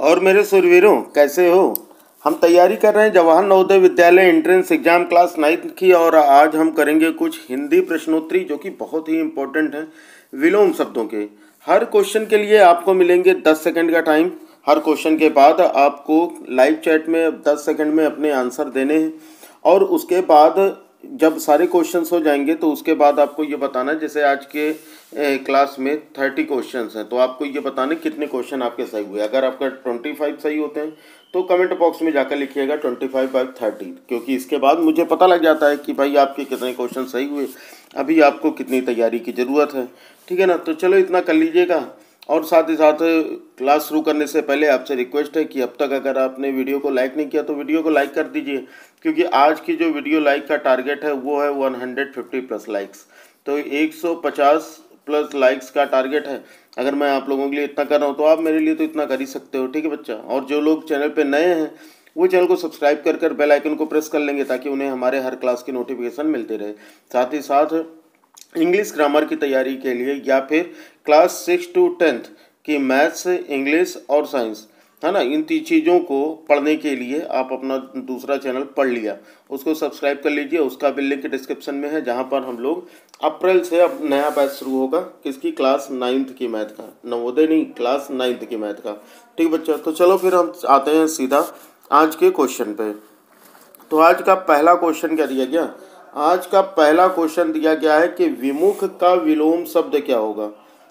और मेरे सुरवीरों, कैसे हो? हम तैयारी कर रहे हैं Jawahar Navodaya Vidyalaya entrance exam class ninth की और आज हम करेंगे कुछ हिंदी प्रश्नोत्तरी, जो कि बहुत ही इंपॉर्टेंट है, विलोम शब्दों के। हर क्वेश्चन के लिए आपको मिलेंगे दस सेकंड का टाइम हर क्वेश्चन के बाद आपको लाइव चैट में दस सेकेंड में अपने आंसर देने हैं। और उसके बाद जब सारे क्वेश्चंस हो जाएँगे तो उसके बाद आपको ये बताना जैसे आज के क्लास में थर्टी क्वेश्चंस हैं तो आपको ये बताना कितने क्वेश्चन आपके सही हुए। अगर आपका ट्वेंटी फाइव सही होते हैं तो कमेंट बॉक्स में जाकर लिखिएगा ट्वेंटी फाइव बाई थर्टी क्योंकि इसके बाद मुझे पता लग जाता है कि भाई आपके कितने क्वेश्चन सही हुए। अभी आपको कितनी तैयारी की ज़रूरत है, ठीक है ना? तो चलो इतना कर लीजिएगा। और साथ ही साथ क्लास शुरू करने से पहले आपसे रिक्वेस्ट है कि अब तक अगर आपने वीडियो को लाइक नहीं किया तो वीडियो को लाइक कर दीजिए। क्योंकि आज की जो वीडियो लाइक का टारगेट है, वो है 150 प्लस लाइक्स तो 150 प्लस लाइक्स का टारगेट है। अगर मैं आप लोगों के लिए इतना कर रहा हूँ तो आप मेरे लिए तो इतना कर ही सकते हो, ठीक है बच्चा? और जो लोग चैनल पर नए हैं, वो चैनल को सब्सक्राइब कर कर बेल आइकन को प्रेस कर लेंगे, ताकि उन्हें हमारे हर क्लास की नोटिफिकेशन मिलते रहे। साथ ही साथ इंग्लिश ग्रामर की तैयारी के लिए या फिर क्लास सिक्स टू टेंथ की मैथ्स इंग्लिश और साइंस है ना? इन तीन चीज़ों को पढ़ने के लिए आप अपना दूसरा चैनल पढ़ लिया। उसको सब्सक्राइब कर लीजिए। उसका भी लिंक डिस्क्रिप्शन में है, जहाँ पर हम लोग अप्रैल से अब नया बैच शुरू होगा। किसकी? क्लास नाइन्थ की मैथ का। नवोदय नहीं क्लास नाइन्थ की मैथ का। ठीक बच्चा तो चलो फिर हम आते हैं सीधा आज के क्वेश्चन पे। तो आज का पहला क्वेश्चन क्या दिया गया? आज का पहला क्वेश्चन दिया गया है कि विमुख का विलोम शब्द क्या होगा?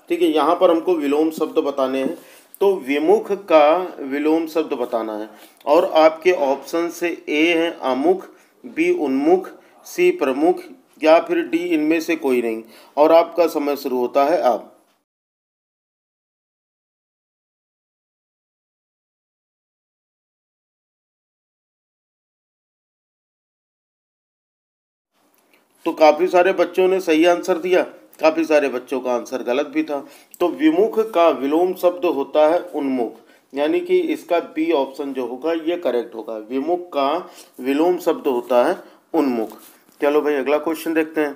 ठीक है, यहाँ पर हमको विलोम शब्द बताने हैं। तो विमुख का विलोम शब्द बताना है। और आपके ऑप्शन से ए हैं अमुख बी उन्मुख सी प्रमुख, या फिर डी इनमें से कोई नहीं। और आपका समय शुरू होता है अब। तो काफ़ी सारे बच्चों ने सही आंसर दिया, काफ़ी सारे बच्चों का आंसर गलत भी था। तो विमुख का विलोम शब्द होता है उन्मुख, यानी कि इसका बी ऑप्शन जो होगा, ये करेक्ट होगा। विमुख का विलोम शब्द होता है उन्मुख। चलो भाई, अगला क्वेश्चन देखते हैं।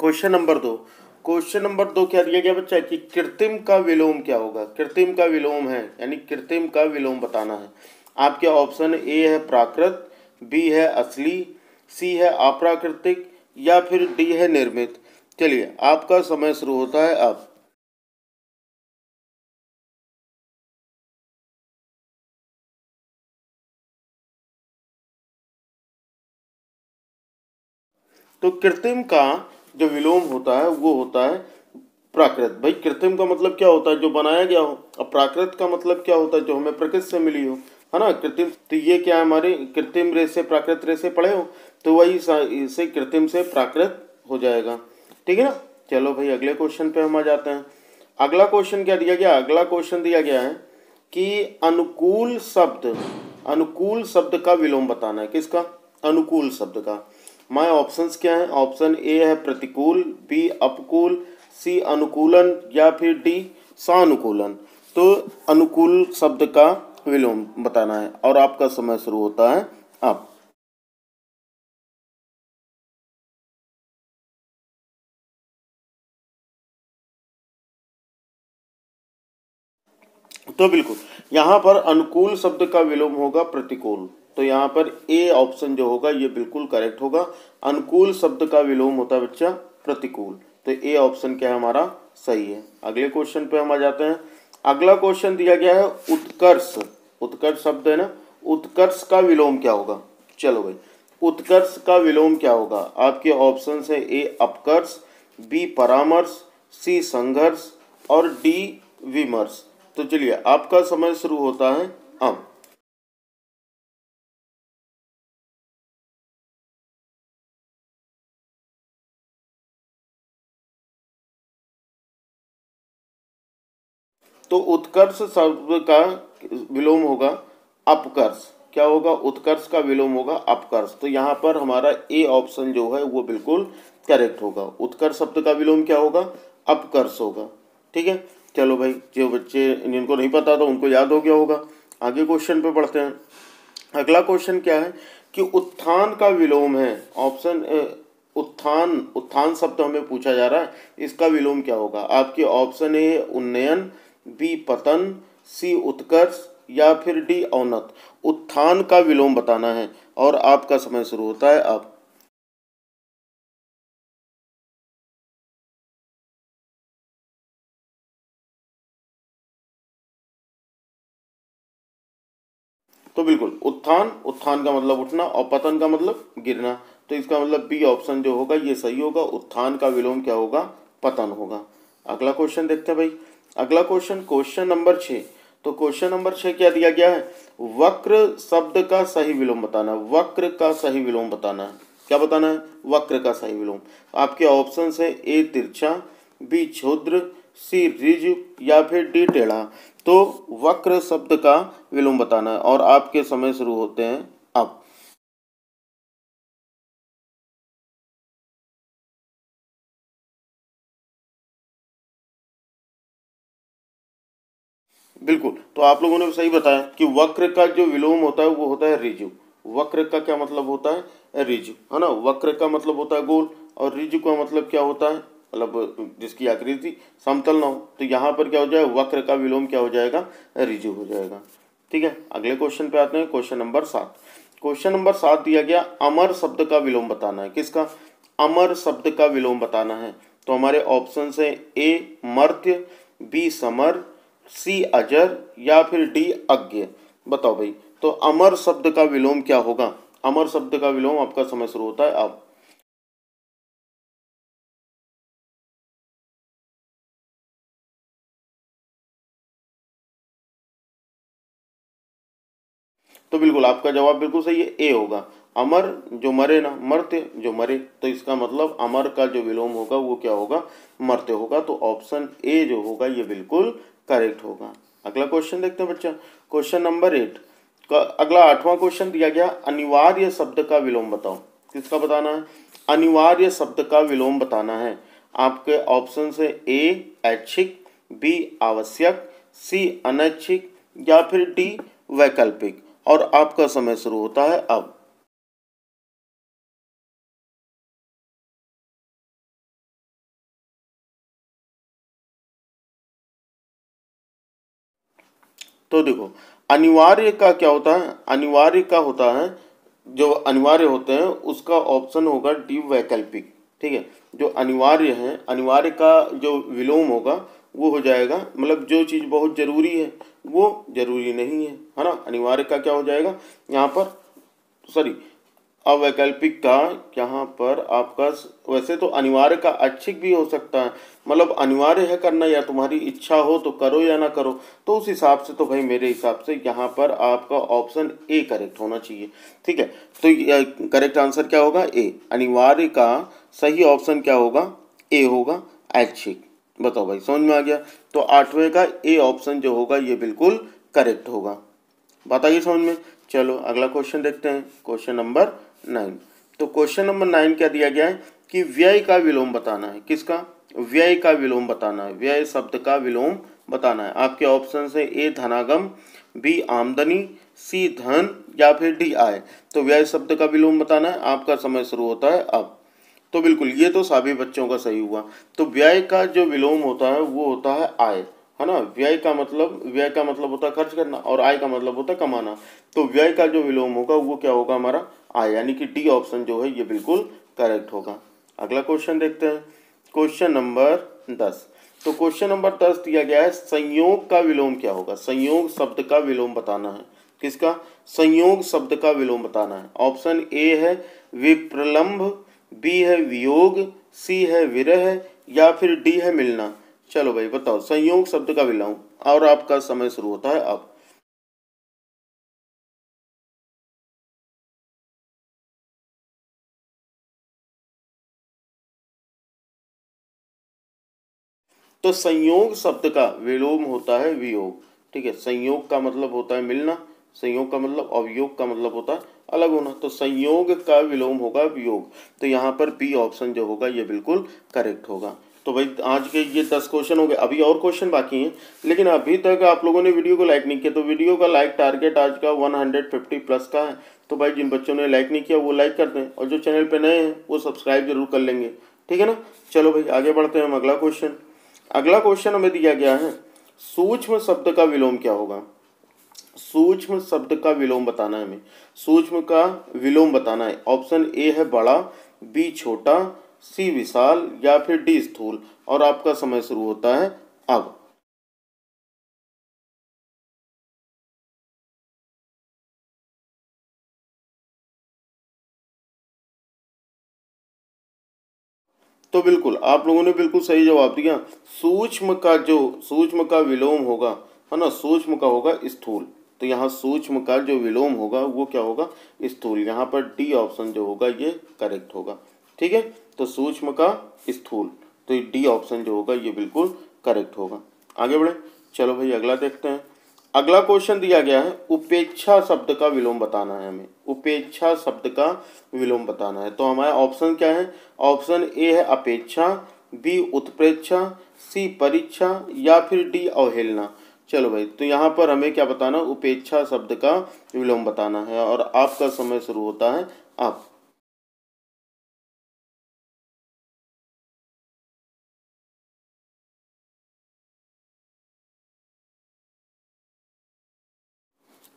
क्वेश्चन नंबर दो। क्वेश्चन नंबर दो क्या दिया गया बच्चा? कि कृत्रिम का विलोम क्या होगा? कृत्रिम का विलोम है, यानी कृत्रिम का विलोम बताना है। आपके ऑप्शन ए है प्राकृत बी है असली सी है अप्राकृतिक या फिर डी है निर्मित। चलिए, आपका समय शुरू होता है अब। तो कृत्रिम का जो विलोम होता है, वो होता है प्राकृत। भाई, कृत्रिम का मतलब क्या होता है? जो बनाया गया हो। अब प्राकृत का मतलब क्या होता है? जो हमें प्रकृति से मिली हो। है ना, कृत्रिम तो ये क्या है हमारे, कृत्रिम रे से, प्राकृत रे से पढ़े हो तो वही इसे कृत्रिम से प्राकृत हो जाएगा। ठीक है ना? चलो भाई, अगले क्वेश्चन पे हम आ जाते हैं। अगला क्वेश्चन क्या दिया गया? अगला क्वेश्चन दिया गया है कि अनुकूल शब्द अनुकूल शब्द का विलोम बताना है। किसका? अनुकूल शब्द का। माय ऑप्शंस क्या है? ऑप्शन ए है प्रतिकूल बी अपकूल सी अनुकूलन, या फिर डी सानुकूलन। तो अनुकूल शब्द का विलोम बताना है और आपका समय शुरू होता है अब। तो बिल्कुल, यहाँ पर अनुकूल शब्द का विलोम होगा प्रतिकूल। तो यहाँ पर ए ऑप्शन जो होगा, ये बिल्कुल करेक्ट होगा। अनुकूल शब्द का विलोम होता है बच्चा प्रतिकूल। तो ए ऑप्शन क्या है हमारा? सही है। अगले क्वेश्चन पे हम आ जाते हैं। अगला क्वेश्चन दिया गया है उत्कर्ष। उत्कर्ष शब्द है ना? उत्कर्ष का विलोम क्या होगा? चलो भाई। उत्कर्ष का विलोम क्या होगा? आपके ऑप्शन है ए अपकर्ष बी परामर्श सी संघर्ष और डी विमर्श। तो चलिए, आपका समय शुरू होता है। अब। तो उत्कर्ष शब्द का विलोम होगा अपकर्ष। क्या होगा? उत्कर्ष का विलोम होगा अपकर्ष। तो यहाँ पर हमारा ए ऑप्शन जो है, वो बिल्कुल करेक्ट होगा। उत्कर्ष शब्द का विलोम क्या होगा? अपकर्ष होगा। ठीक है? चलो भाई, जो बच्चे जिनको नहीं पता था उनको याद हो गया होगा। आगे क्वेश्चन पे बढ़ते हैं। अगला क्वेश्चन क्या है? कि उत्थान का विलोम है। ऑप्शन उत्थान उत्थान शब्द हमें पूछा जा रहा है। इसका विलोम क्या होगा? आपके ऑप्शन ए उन्नयन बी पतन, सी उत्कर्ष, या फिर डी औनत। उत्थान का विलोम बताना है, और आपका समय शुरू होता है अब। तो बिल्कुल, उत्थान उत्थान का मतलब उठना, और पतन का मतलब गिरना। तो इसका मतलब बी ऑप्शन जो होगा, ये सही होगा, उत्थान का विलोम क्या होगा? पतन होगा। अगला क्वेश्चन देखते हैं भाई। अगला क्वेश्चन क्वेश्चन नंबर छः तो क्वेश्चन नंबर छः क्या दिया गया है? वक्र शब्द का सही विलोम बताना वक्र का सही विलोम बताना है। क्या बताना है? वक्र का सही विलोम। आपके ऑप्शन है ए, तिरछा, बी, क्षुद्र, सी, रिज या फिर डी, टेढ़ा। तो वक्र शब्द का विलोम बताना है और आपके समय शुरू होते हैं अब। बिल्कुल। तो आप लोगों ने सही बताया कि वक्र का जो विलोम होता है, वो होता है रिजु। वक्र का क्या मतलब होता है? रिजु, है ना? वक्र का मतलब होता है गोल, और रिजु का मतलब क्या होता है? मतलब जिसकी आकृति समतल ना हो। तो यहाँ पर क्या हो जाए वक्र का विलोम क्या हो जाएगा? रिजु हो जाएगा। ठीक है? अगले क्वेश्चन पे आते हैं क्वेश्चन नंबर सात। क्वेश्चन नंबर सात दिया गया, अमर शब्द का विलोम बताना है। किसका? अमर शब्द का विलोम बताना है। तो हमारे ऑप्शन है ए मर्त्य बी समर सी अजर या फिर डी अज्ञ। बताओ भाई तो अमर शब्द का विलोम क्या होगा? अमर शब्द का विलोम आपका समय शुरू होता है अब तो बिल्कुल आपका जवाब बिल्कुल सही है, ए होगा। अमर जो मरे ना, मरते जो मरे तो इसका मतलब अमर का जो विलोम होगा, वो क्या होगा? मरते होगा। तो ऑप्शन ए जो होगा, ये बिल्कुल करेक्ट होगा। अगला क्वेश्चन देखते हैं बच्चा। क्वेश्चन नंबर एट अगला आठवां क्वेश्चन दिया गया, अनिवार्य शब्द का विलोम बताओ। किसका बताना है? अनिवार्य शब्द का विलोम बताना है। आपके ऑप्शन से ए ऐच्छिक बी आवश्यक सी अनैच्छिक या फिर डी वैकल्पिक। और आपका समय शुरू होता है अब। तो देखो, अनिवार्य का क्या होता है? अनिवार्य का होता है, जो अनिवार्य होते हैं, उसका ऑप्शन होगा डी वैकल्पिक ठीक है? जो अनिवार्य है, अनिवार्य का जो विलोम होगा, वो हो जाएगा। मतलब जो चीज़ बहुत ज़रूरी है, वो ज़रूरी नहीं है है ना? अनिवार्य का क्या हो जाएगा? यहाँ पर सॉरी अवैकल्पिक का यहाँ पर आपका वैसे तो अनिवार्य का अच्छिक भी हो सकता है। मतलब अनिवार्य है करना या तुम्हारी इच्छा हो तो करो या ना करो तो उस हिसाब से तो भाई मेरे हिसाब से यहाँ पर आपका ऑप्शन ए करेक्ट होना चाहिए। ठीक है? तो करेक्ट आंसर क्या होगा? ए। अनिवार्य का सही ऑप्शन क्या होगा? ए होगा ऐच्छिक। बताओ भाई, समझ में आ गया? तो आठवें का ए ऑप्शन जो होगा ये बिल्कुल करेक्ट होगा। बताइए समझ में। चलो, अगला क्वेश्चन देखते हैं। क्वेश्चन नंबर नाइन तो क्वेश्चन नंबर नाइन क्या दिया गया है कि व्यय का विलोम बताना है। किसका? व्यय का विलोम बताना है। व्यय शब्द का विलोम बताना है। आपके ऑप्शन है ए धनागम बी आमदनी सी धन या फिर डी आय। तो व्यय शब्द का विलोम बताना है। आपका समय शुरू होता है अब। तो बिल्कुल, ये तो सभी बच्चों का सही हुआ। तो व्यय का जो विलोम होता है, वो होता है आय। है ना? व्यय का मतलब व्यय का मतलब होता है खर्च करना और आय का मतलब होता है कमाना। तो व्यय का जो विलोम होगा, वो क्या होगा हमारा? आय यानी कि डी ऑप्शन जो है, ये बिल्कुल करेक्ट होगा। अगला क्वेश्चन देखते हैं। क्वेश्चन नंबर दस। तो क्वेश्चन नंबर दस दिया गया है, संयोग का विलोम क्या होगा? संयोग शब्द का विलोम बताना है। किसका? संयोग शब्द का विलोम बताना है। ऑप्शन ए है, विप्रलंब बी है, वियोग सी है, विरह, या फिर डी है, मिलना। चलो भाई, बताओ, संयोग शब्द का विलोम। और आपका समय शुरू होता है अब। तो संयोग शब्द का विलोम होता है वियोग। ठीक है? संयोग का मतलब होता है मिलना, संयोग का मतलब अवयोग का मतलब होता है अलग होना। तो संयोग का विलोम होगा वियोग। तो यहाँ पर बी ऑप्शन जो होगा, ये बिल्कुल करेक्ट होगा। तो भाई, आज के ये दस क्वेश्चन हो गए। अभी और क्वेश्चन बाकी हैं। लेकिन अभी तक आप लोगों ने वीडियो को लाइक नहीं किया तो वीडियो का लाइक टारगेट आज का वन हंड्रेड फिफ्टी प्लस का है। तो भाई, जिन बच्चों ने लाइक नहीं किया, वो लाइक कर दें। और जो चैनल पे नए हैं, वो सब्सक्राइब ज़रूर कर लेंगे। ठीक है ना? चलो भाई, आगे बढ़ते हैं हम अगला क्वेश्चन अगला क्वेश्चन हमें दिया गया है, सूक्ष्म शब्द का विलोम क्या होगा? सूक्ष्म शब्द का विलोम बताना है हमें। सूक्ष्म का विलोम बताना है। ऑप्शन ए है बड़ा बी छोटा सी विशाल या फिर डी स्थूल। और आपका समय शुरू होता है अब। तो बिल्कुल, आप लोगों ने बिल्कुल सही जवाब दिया। सूक्ष्म का जो, सूक्ष्म का विलोम होगा, है ना? सूक्ष्म का होगा स्थूल। तो यहाँ सूक्ष्म का जो विलोम होगा, वो क्या होगा? स्थूल। यहाँ पर डी ऑप्शन जो होगा, ये करेक्ट होगा। ठीक है? तो सूक्ष्म का स्थूल। तो डी ऑप्शन जो होगा, ये बिल्कुल करेक्ट होगा। आगे बढ़े। चलो भाई, अगला देखते हैं। अगला क्वेश्चन दिया गया है, उपेक्षा शब्द का विलोम बताना है हमें। उपेक्षा शब्द का विलोम बताना है। तो हमारे ऑप्शन क्या है? ऑप्शन ए है अपेक्षा बी उत्प्रेक्षा सी परीक्षा, या फिर डी अवहेलना। चलो भाई तो यहाँ पर हमें क्या बताना उपेक्षा शब्द का विलोम बताना है। और आपका समय शुरू होता है आप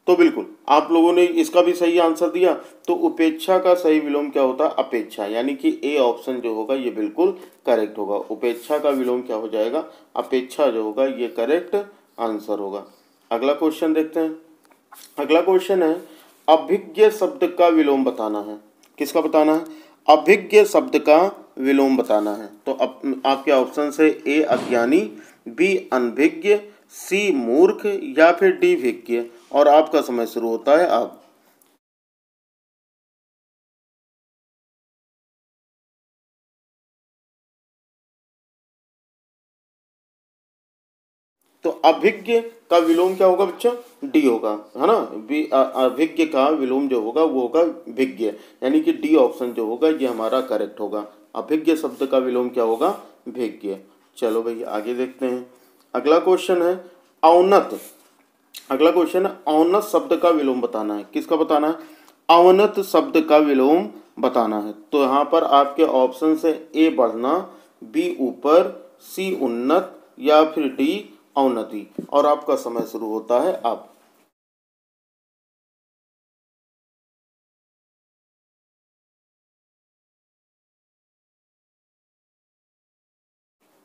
तो बिल्कुल, आप लोगों ने इसका भी सही आंसर दिया तो उपेक्षा का सही विलोम क्या होता? है अपेक्षा, यानी कि ए ऑप्शन जो होगा, ये बिल्कुल करेक्ट होगा। उपेक्षा का विलोम क्या हो जाएगा? अपेक्षा जो होगा, ये करेक्ट आंसर होगा। अगला क्वेश्चन देखते हैं। अगला क्वेश्चन है, अभिज्ञ शब्द का विलोम बताना है। किसका बताना है? अभिज्ञ शब्द का विलोम बताना है। तो आपके ऑप्शन से ए अज्ञानी बी अनभिज्ञ सी मूर्ख या फिर डी भिज्ञ और आपका समय शुरू होता है अब। तो अभिज्ञ का विलोम क्या होगा बच्चा? डी होगा, है ना? अभिज्ञ का विलोम जो होगा, वो होगा भिज्ञ। यानी कि डी ऑप्शन जो होगा, ये हमारा करेक्ट होगा। अभिज्ञ शब्द का विलोम क्या होगा? भिज्ञ। चलो भाई, आगे देखते हैं। अगला क्वेश्चन है औनत अगला क्वेश्चन है औनत शब्द का विलोम बताना है। किसका बताना है? अवनत शब्द का विलोम बताना है। तो यहाँ पर आपके ऑप्शन है ए बढ़ना बी ऊपर सी उन्नत या फिर डी औनति और आपका समय शुरू होता है अब।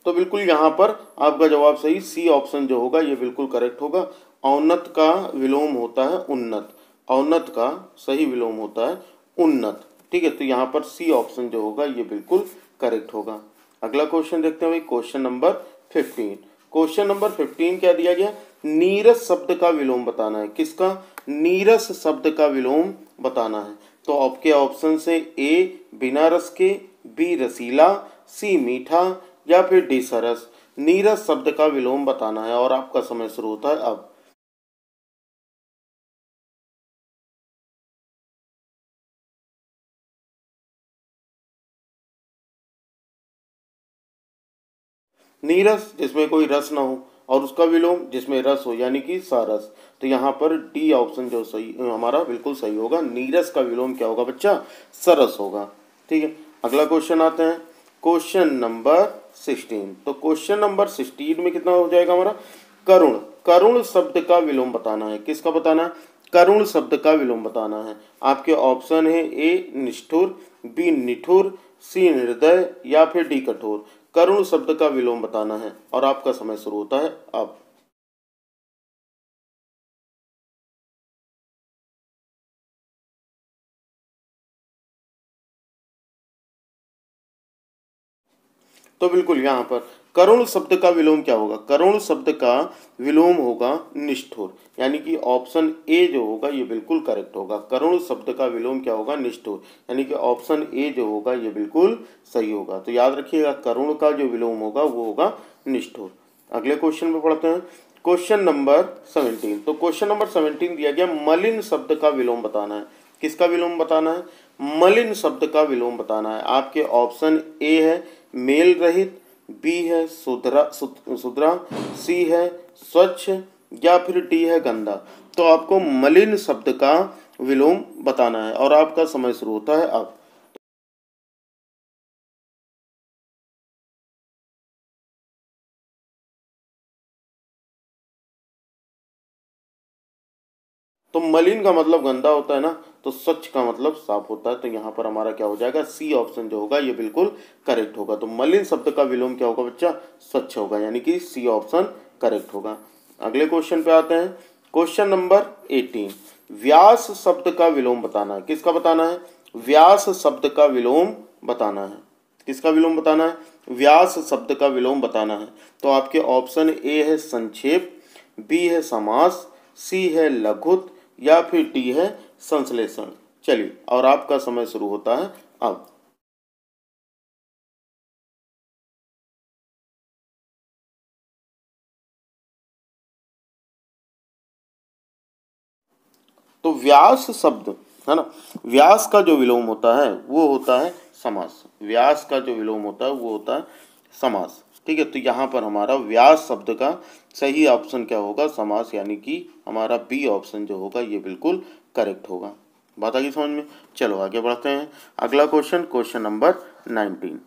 तो बिल्कुल यहाँ पर आपका जवाब सही सी ऑप्शन जो होगा, ये बिल्कुल करेक्ट होगा। औन्नत का विलोम होता है उन्नत। औन्नत का सही विलोम होता है उन्नत। ठीक है तो यहाँ पर सी ऑप्शन जो होगा, ये बिल्कुल करेक्ट होगा। अगला क्वेश्चन देखते हैं भाई question number fifteen question number fifteen क्या दिया गया? नीरस शब्द का विलोम बताना है। किसका? नीरस शब्द का विलोम बताना है। तो आपके ऑप्शन से ए बिना रस के बी रसीला सी मीठा या फिर डी सरस, नीरस शब्द का विलोम बताना है और आपका समय शुरू होता है अब। नीरस, जिसमें कोई रस ना हो, और उसका विलोम, जिसमें रस हो, यानी कि सारस। तो यहाँ पर डी ऑप्शन जो सही, हमारा बिल्कुल सही होगा। नीरस का विलोम क्या होगा बच्चा? सरस होगा। ठीक है, अगला क्वेश्चन आते हैं। क्वेश्चन नंबर सिक्सटीन तो क्वेश्चन नंबर सिक्सटीन में कितना हो जाएगा हमारा? करुण. करुण शब्द का विलोम बताना है. किसका बताना है? करुण शब्द का विलोम बताना है. आपके ऑप्शन है ए निष्ठुर बी निठुर सी निर्दय, या फिर डी कठोर. करुण शब्द का विलोम बताना है और आपका समय शुरू होता है अब. तो बिल्कुल यहाँ पर करुण शब्द का विलोम क्या होगा? करुण शब्द का विलोम होगा निष्ठुर। यानी कि ऑप्शन ए जो होगा, ये बिल्कुल करेक्ट होगा। करुण शब्द का विलोम क्या होगा? निष्ठुर। यानी कि ऑप्शन ए जो होगा, ये बिल्कुल सही होगा। तो याद रखिएगा, करुण का जो विलोम होगा, वो होगा निष्ठुर। अगले क्वेश्चन में पढ़ते हैं। क्वेश्चन नंबर सेवनटीन तो क्वेश्चन नंबर सेवनटीन दिया गया, मलिन शब्द का विलोम बताना है। किसका विलोम बताना है? मलिन शब्द का विलोम बताना है। आपके ऑप्शन ए है मेल रहित, बी है सुधरा सुधरा, सी है स्वच्छ, या फिर डी है गंदा। तो आपको मलिन शब्द का विलोम बताना है और आपका समय शुरू होता है अब। तो मलिन का मतलब गंदा होता है ना तो स्वच्छ का मतलब साफ़ होता है तो यहाँ पर हमारा क्या हो जाएगा? सी ऑप्शन जो होगा, ये बिल्कुल करेक्ट होगा। तो मलिन शब्द का विलोम क्या होगा बच्चा? स्वच्छ होगा, यानी कि सी ऑप्शन करेक्ट होगा। अगले क्वेश्चन पे आते हैं। क्वेश्चन नंबर एटीन व्यास शब्द का विलोम बताना है। किसका बताना है? व्यास शब्द का विलोम बताना है। किसका विलोम बताना है? व्यास शब्द का विलोम बताना है। तो आपके ऑप्शन ए है संक्षेप बी है समास सी है लघुत या फिर डी है संश्लेषण। चलिए, और आपका समय शुरू होता है अब। तो व्यास शब्द, है ना? व्यास का जो विलोम होता है, वो होता है समास। व्यास का जो विलोम होता है, वो होता है समास। ठीक है तो यहाँ पर हमारा व्यास शब्द का सही ऑप्शन क्या होगा? समास यानी कि हमारा बी ऑप्शन जो होगा, ये बिल्कुल करेक्ट होगा। बात आगे समझ में? चलो, आगे बढ़ते हैं। अगला question question number nineteen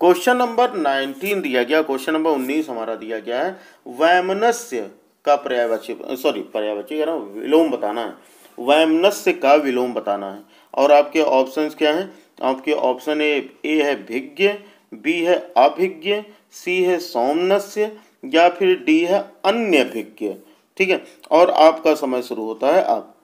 question number nineteen दिया गया क्वेश्चन नंबर उन्नीस हमारा दिया गया है। वैमनस्य का पर्यायवाची सॉरी पर्यायवाची कह रहा हूँ, विलोम बताना है। वैमनस्य का विलोम बताना है। और आपके ऑप्शंस क्या हैं? आपके ऑप्शन ए ए है भिज्ञ बी है अभिज्ञ, सी है सौमनस्य या फिर डी है अन्य भिज्ञ ठीक है? और आपका समय शुरू होता है आप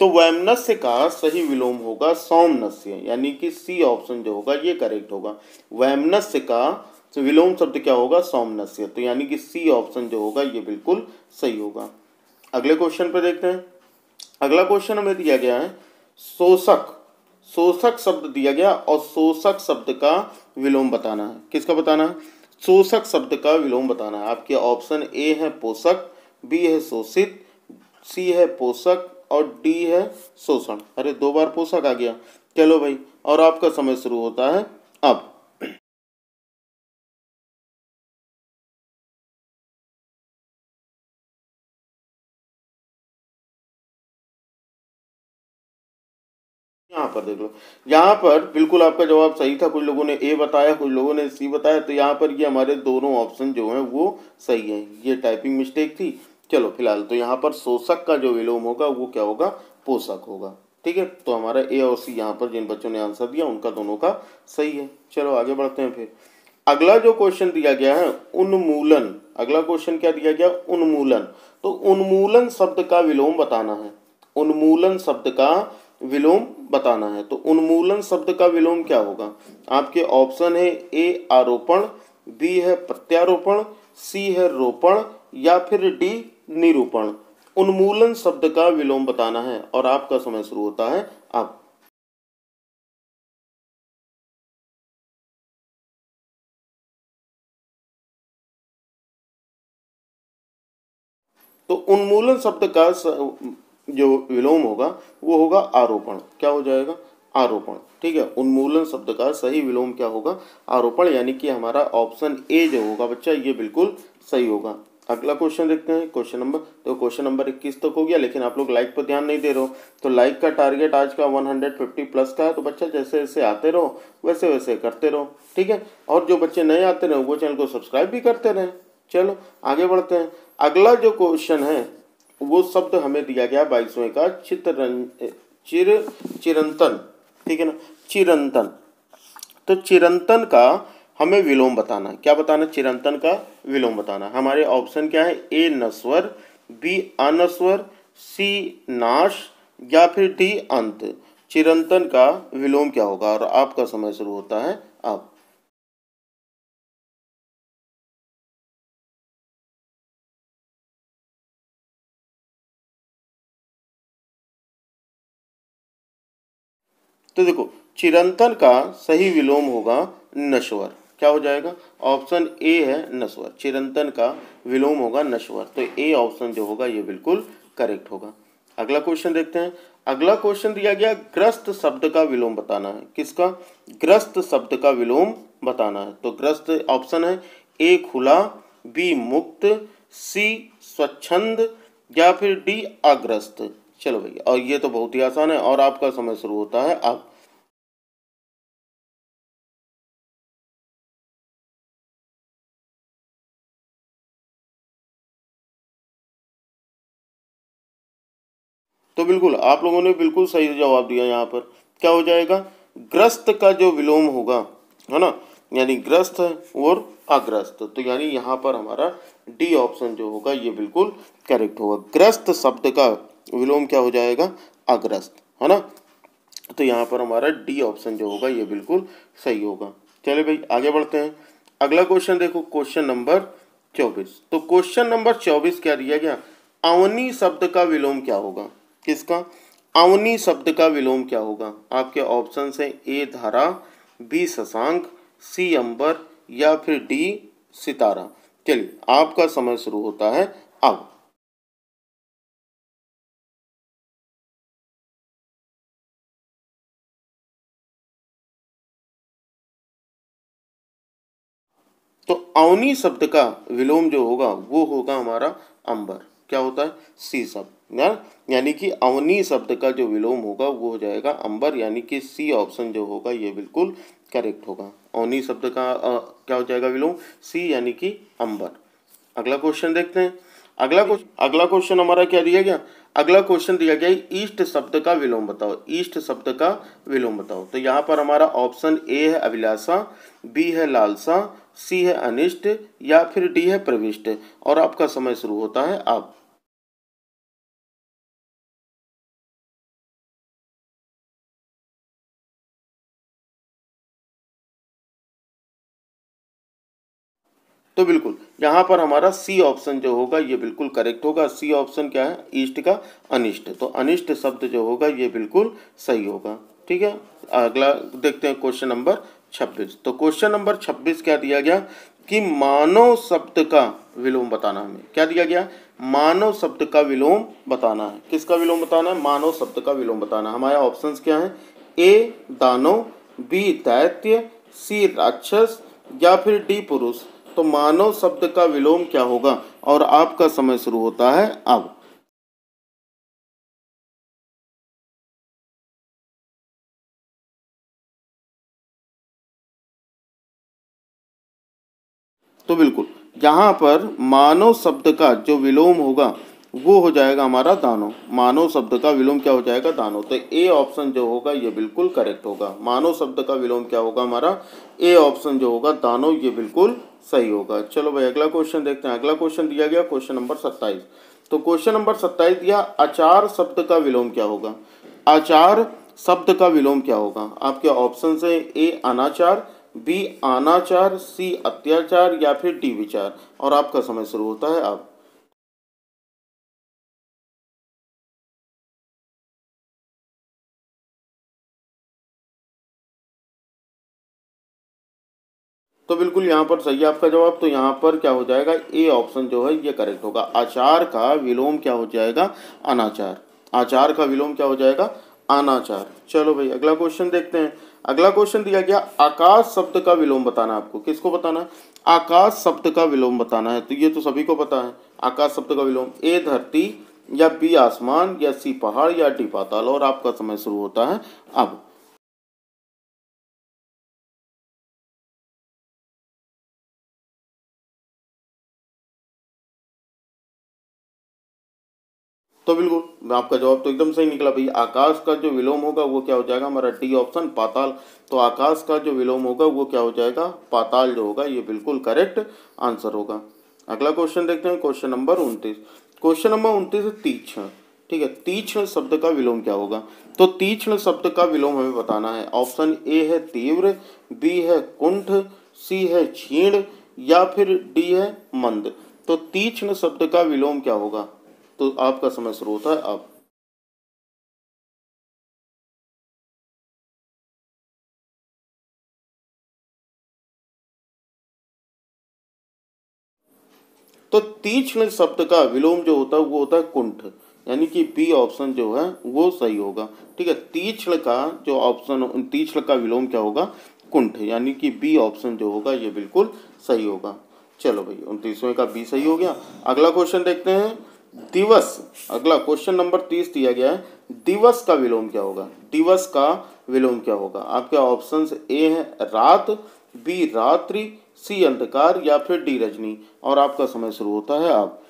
तो वैमनस्य का सही विलोम होगा सौमनस्य यानी कि सी ऑप्शन जो होगा, ये करेक्ट होगा। वैमनस्य का विलोम शब्द क्या होगा? सौमनस्य। तो यानी कि सी ऑप्शन जो होगा, ये बिल्कुल सही होगा। अगले क्वेश्चन पर देखते हैं। अगला क्वेश्चन हमें दिया गया है, शोषक। शोषक शब्द दिया गया और शोषक शब्द का विलोम बताना है। किसका बताना है? शोषक शब्द का विलोम बताना है। आपके ऑप्शन ए है पोषक बी है शोषित सी है पोषक और डी है शोषण। अरे, दो बार पोषक आ गया। चलो भाई, और आपका समय शुरू होता है। अब। पर देख लो। यहाँ पर बिल्कुल आपका जवाब सही था, कुछ लोगों ने ए बताया, कुछ लोगों ने सी बताया तो यहाँ पर ये हमारे दोनों ऑप्शन जो हैं वो सही है। ये टाइपिंग मिस्टेक थी। चलो, फ़िलहाल तो यहाँ पर शोषक का जो विलोम होगा, वो क्या होगा? पोषक होगा। ठीक है? तो हमारा ए और सी यहाँ पर जिन बच्चों ने आंसर दिया, उनका दोनों का सही है। चलो, आगे बढ़ते हैं फिर। अगला जो क्वेश्चन दिया गया है, उन्मूलन। अगला क्वेश्चन क्या दिया गया? उन्मूलन। तो उन्मूलन शब्द का विलोम बताना है। उन्मूलन शब्द का विलोम बताना है। तो उन्मूलन शब्द का विलोम क्या होगा? आपके ऑप्शन है ए, आरोपण, बी है प्रत्यारोपण, सी है रोपण या फिर डी, निरूपण। उन्मूलन शब्द का विलोम बताना है और आपका समय शुरू होता है अब। तो उन्मूलन शब्द का जो विलोम होगा, वो होगा आरोपण। क्या हो जाएगा? आरोपण। ठीक है? उन्मूलन शब्द का सही विलोम क्या होगा? आरोपण, यानी कि हमारा ऑप्शन ए जो होगा, बच्चा, ये बिल्कुल सही होगा। अगला क्वेश्चन देखते हैं। क्वेश्चन नंबर तो क्वेश्चन नंबर इक्कीस तक हो गया, लेकिन आप लोग लाइक पर ध्यान नहीं दे रहे हो। तो लाइक का टारगेट आज का 150 प्लस का है तो बच्चा, जैसे जैसे आते रहो, वैसे वैसे करते रहो। ठीक है? और जो बच्चे नए आते रहे, वो चैनल को सब्सक्राइब भी करते रहें। चलो, आगे बढ़ते हैं। अगला जो क्वेश्चन है वो शब्द हमें दिया गया बाईसवें का चित्रं चिर, चिरंतन, ठीक है ना? चिरंतन। तो चिरंतन का हमें विलोम बताना क्या बताना चिरंतन का विलोम बताना हमारे ऑप्शन क्या है? ए नस्वर बी अनस्वर सी, नाश, या फिर डी, अंत। चिरंतन का विलोम क्या होगा? और आपका समय शुरू होता है अब। तो देखो, चिरंतन का सही विलोम होगा नश्वर। क्या हो जाएगा? ऑप्शन ए है नश्वर। चिरंतन का विलोम होगा नश्वर। तो ए ऑप्शन जो होगा, ये बिल्कुल करेक्ट होगा। अगला क्वेश्चन देखते हैं। अगला क्वेश्चन दिया गया, ग्रस्त शब्द का विलोम बताना है। किसका? ग्रस्त शब्द का विलोम बताना है। तो ग्रस्त ऑप्शन है ए खुला बी मुक्त सी स्वच्छंद, या फिर डी अग्रस्त। चलो भैया, और ये तो बहुत ही आसान है, और आपका समय शुरू होता है अब। तो बिल्कुल, आप लोगों ने बिल्कुल सही जवाब दिया यहाँ पर। क्या हो जाएगा? ग्रस्त का जो विलोम होगा, है ना? यानी ग्रस्त और अग्रस्त तो यानी यहाँ पर हमारा डी ऑप्शन जो होगा, ये बिल्कुल करेक्ट होगा। ग्रस्त शब्द का विलोम क्या हो जाएगा? अग्रस्त, है ना? तो यहाँ पर हमारा डी ऑप्शन जो होगा, ये बिल्कुल सही होगा। चले भाई, आगे बढ़ते हैं। अगला क्वेश्चन देखो क्वेश्चन नंबर चौबीस। तो क्वेश्चन नंबर चौबीस क्या दिया गया? अवनी शब्द का विलोम क्या होगा? किसका? अवनी शब्द का विलोम क्या होगा? आपके ऑप्शन है ए धारा, बी शशांक, सी अंबर या फिर डी सितारा। चलिए, आपका समय शुरू होता है अब। तो अवनी शब्द का विलोम जो होगा, वो होगा हमारा अंबर। क्या होता है? सी शब्द। यानी कि अवनी शब्द का जो विलोम होगा वो हो जाएगा अंबर यानी कि सी ऑप्शन जो होगा ये बिल्कुल करेक्ट होगा। अवनी शब्द का आ, क्या हो जाएगा विलोम? सी यानी कि अंबर। अगला क्वेश्चन देखते हैं। अगला क्वेश्चन अगला क्वेश्चन हमारा क्या दिया गया? अगला क्वेश्चन दिया गया ईस्ट शब्द का विलोम बताओ। ईस्ट शब्द का विलोम बताओ। तो यहाँ पर हमारा ऑप्शन ए है अभिलाषा बी है लालसा सी है अनिष्ट या फिर डी है प्रविष्ट। और आपका समय शुरू होता है अब। तो बिल्कुल, यहाँ पर हमारा सी ऑप्शन जो होगा, ये बिल्कुल करेक्ट होगा। सी ऑप्शन क्या है? ईस्ट का अनिष्ट। तो अनिष्ट शब्द जो होगा, ये बिल्कुल सही होगा। ठीक है? अगला देखते हैं क्वेश्चन नंबर छब्बीस। तो क्वेश्चन नंबर छब्बीस क्या दिया गया? कि मानव शब्द का विलोम बताना हमें। क्या दिया गया? मानव शब्द का विलोम बताना है। किसका विलोम बताना है? मानव शब्द का विलोम बताना हमारे ऑप्शन क्या है? ए दानव बी दैत्य सी राक्षस, या फिर डी पुरुष। तो मानव शब्द का विलोम क्या होगा? और आपका समय शुरू होता है अब। तो बिल्कुल, यहाँ पर मानव शब्द का जो विलोम होगा, वो हो जाएगा हमारा दानो। मानव शब्द का विलोम क्या हो जाएगा? दानो। तो ए ऑप्शन जो होगा, ये बिल्कुल करेक्ट होगा। मानव शब्द का विलोम क्या होगा हमारा? ए ऑप्शन जो होगा, दानो, ये बिल्कुल सही होगा। चलो भाई, अगला क्वेश्चन देखते हैं। अगला क्वेश्चन दिया गया क्वेश्चन नंबर सत्ताईस। तो क्वेश्चन नंबर सत्ताईस दिया, आचार शब्द का विलोम क्या होगा? आचार शब्द का विलोम क्या होगा? आपके ऑप्शन है ए अनाचार बी अनाचार सी अत्याचार या फिर डी विचार। और आपका समय शुरू होता है अब। तो बिल्कुल यहाँ पर सही है आपका जवाब। तो यहाँ पर क्या हो जाएगा? ए ऑप्शन जो है, ये करेक्ट होगा। आचार का विलोम क्या हो जाएगा? अनाचार। आचार का विलोम क्या हो जाएगा? अनाचार। चलो भाई, अगला क्वेश्चन देखते हैं। अगला क्वेश्चन दिया गया, आकाश शब्द का विलोम बताना आपको। किसको बताना है? आकाश शब्द का विलोम बताना है। तो ये तो सभी को पता है। आकाश शब्द का विलोम, ए धरती या बी आसमान या सी पहाड़ या डी पाताल। और आपका समय शुरू होता है अब। तो बिल्कुल आपका जवाब तो एकदम सही निकला भाई। आकाश का जो विलोम होगा, वो क्या हो जाएगा? हमारा डी ऑप्शन पाताल। तो आकाश का जो विलोम होगा, वो क्या हो जाएगा? पाताल जो होगा, ये बिल्कुल करेक्ट आंसर होगा। अगला क्वेश्चन देखते हैं क्वेश्चन नंबर उनतीस। क्वेश्चन नंबर उनतीस है तीक्ष्ण। ठीक है, तीक्ष्ण शब्द का विलोम क्या होगा? तो तीक्ष्ण शब्द का विलोम हमें बताना है। ऑप्शन ए है तीव्र, बी है कुंठ, सी है क्षीण, या फिर डी है मंद। तो तीक्ष्ण शब्द का विलोम क्या होगा? तो आपका समय शुरू होता है अब तो तीक्ष्ण शब्द का विलोम जो होता है, वो होता है कुंठ। यानी कि बी ऑप्शन जो है, वो सही होगा। ठीक है तीक्ष्ण का जो ऑप्शन तीक्ष्ण का विलोम क्या होगा? कुंठ। यानी कि बी ऑप्शन जो होगा, ये बिल्कुल सही होगा। चलो भाई, उनतीसवें का बी सही हो गया। अगला क्वेश्चन देखते हैं। दिवस। अगला क्वेश्चन नंबर तीस दिया गया है। दिवस का विलोम क्या होगा? दिवस का विलोम क्या होगा? आपके ऑप्शन ए है रात बी रात्रि सी अंधकार या फिर डी रजनी। और आपका समय शुरू होता है आप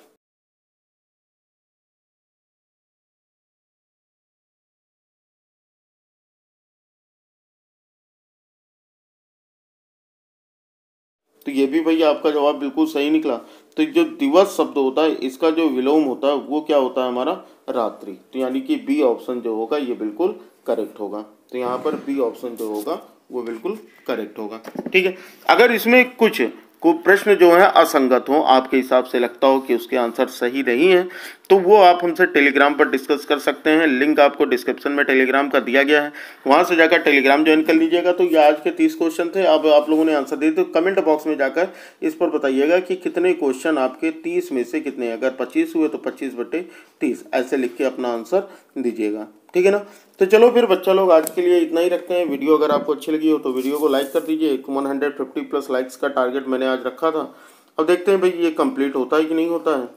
तो ये भी भैया आपका जवाब बिल्कुल सही निकला। तो जो दिवस शब्द होता है, इसका जो विलोम होता है, वो क्या होता है हमारा? रात्रि। तो यानी कि बी ऑप्शन जो होगा, ये बिल्कुल करेक्ट होगा। तो यहाँ पर बी ऑप्शन जो होगा, वो बिल्कुल करेक्ट होगा। ठीक है? अगर इसमें कुछ को प्रश्न जो है, असंगत हो। आपके हिसाब से लगता हो कि उसके आंसर सही नहीं है तो वो आप हमसे टेलीग्राम पर डिस्कस कर सकते हैं। लिंक आपको डिस्क्रिप्शन में टेलीग्राम का दिया गया है। वहाँ से जाकर टेलीग्राम ज्वाइन कर लीजिएगा। तो ये आज के तीस क्वेश्चन थे। अब आप लोगों ने आंसर दिए तो कमेंट बॉक्स में जाकर इस पर बताइएगा कि कितने क्वेश्चन आपके तीस में से कितने अगर पच्चीस हुए तो पच्चीस बटे तीस। ऐसे लिख के अपना आंसर दीजिएगा। ठीक है ना? तो चलो फिर बच्चा लोग, आज के लिए इतना ही रखते हैं। वीडियो अगर आपको अच्छी लगी हो तो वीडियो को लाइक कर दीजिए। एक one hundred fifty plus likes का टारगेट मैंने आज रखा था। अब देखते हैं भाई, ये कंप्लीट होता है कि नहीं होता है।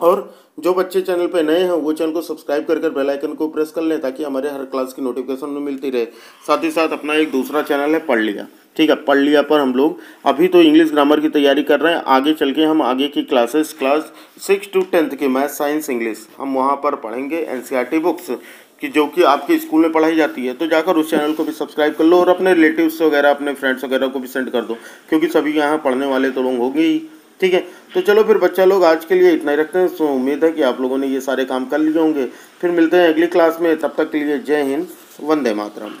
और जो बच्चे चैनल पे नए हैं, वो चैनल को सब्सक्राइब कर कर बेल आइकन को प्रेस कर लें, ताकि हमारे हर क्लास की नोटिफिकेशन में मिलती रहे। साथ ही साथ अपना एक दूसरा चैनल है, पढ़ लिया। ठीक है, पढ़ लिया पर हम लोग अभी तो इंग्लिश ग्रामर की तैयारी कर रहे हैं। आगे चल के हम आगे की classes class six to tenth की मैथ साइंस इंग्लिश हम वहाँ पर पढ़ेंगे एन बुक्स कि जो कि आपके स्कूल में पढ़ाई जाती है तो जाकर उस चैनल को भी सब्सक्राइब कर लो और अपने रिलेटिव्स वगैरह, अपने फ्रेंड्स वगैरह को भी सेंड कर दो, क्योंकि सभी यहाँ पढ़ने वाले तो लोग होंगे ही, ठीक है? तो चलो फिर बच्चा लोग, आज के लिए इतना ही रखते हैं। तो उम्मीद है कि आप लोगों ने ये सारे काम कर लिए होंगे। फिर मिलते हैं अगली क्लास में, तब तक के लिए जय हिंद, वंदे मातरम।